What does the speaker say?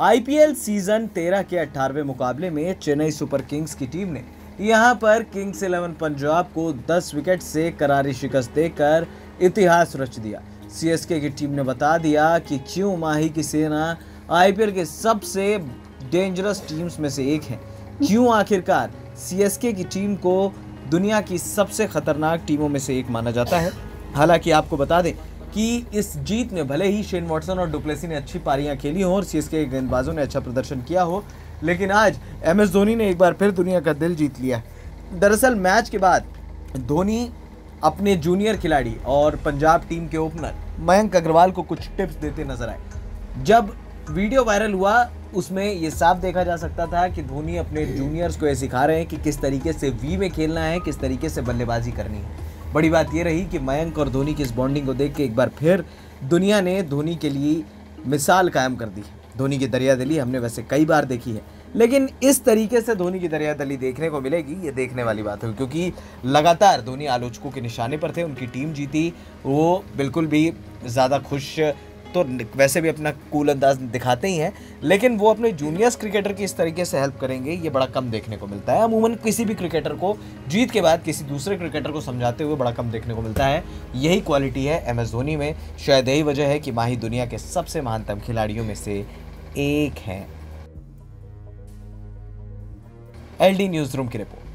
IPL season 13 के 18वें मुकाबले में चेन्नई सुपर किंग्स की टीम ने यहाँ पर किंग्स इलेवन पंजाब को 10 विकेट से करारी शिकस्त देकर इतिहास रच दिया। सीएसके की टीम ने बता दिया कि क्यों माही की सेना आईपीएल के सबसे डेंजरस टीम्स में से एक है। क्यों आखिरकार सीएसके की टीम को दुनिया की सबसे खतरनाक टीमों में से एक माना जाता है? हालाँकि आपको बता दें कि इस जीत में भले ही शेन वॉटसन और डुप्लेसी ने अच्छी पारियाँ खेली हों और सीएसके के गेंदबाजों ने अच्छा प्रदर्शन किया हो, लेकिन आज एम एस धोनी ने एक बार फिर दुनिया का दिल जीत लिया दरअसल मैच के बाद धोनी अपने जूनियर खिलाड़ी और पंजाब टीम के ओपनर मयंक अग्रवाल को कुछ टिप्स देते नज़र आए। जब वीडियो वायरल हुआ, उसमें ये साफ़ देखा जा सकता था कि धोनी अपने जूनियर्स को ये सिखा रहे हैं कि किस तरीके से वी में खेलना है, किस तरीके से बल्लेबाजी करनी है। बड़ी बात यह रही कि मयंक और धोनी की इस बॉन्डिंग को देख के एक बार फिर दुनिया ने धोनी के लिए मिसाल कायम कर दी। धोनी की दरिया दली हमने वैसे कई बार देखी है। लेकिन इस तरीके से धोनी की दरिया दली देखने को मिलेगी, ये देखने वाली बात है, क्योंकि लगातार धोनी आलोचकों के निशाने पर थे, उनकी टीम जीती, वो बिल्कुल भी ज़्यादा खुश तो वैसे भी अपना कूल अंदाज दिखाते ही हैं, लेकिन वो अपने जूनियर्स क्रिकेटर की इस तरीके से हेल्प करेंगे, ये बड़ा कम देखने को मिलता है। अमूमन किसी भी क्रिकेटर को जीत के बाद किसी दूसरे क्रिकेटर को समझाते हुए बड़ा कम देखने को मिलता है। यही क्वालिटी है एम एस धोनी में। शायद यही वजह है कि माही दुनिया के सबसे महानतम खिलाड़ियों में से एक हैं। एल डी न्यूज़ रूम की रिपोर्ट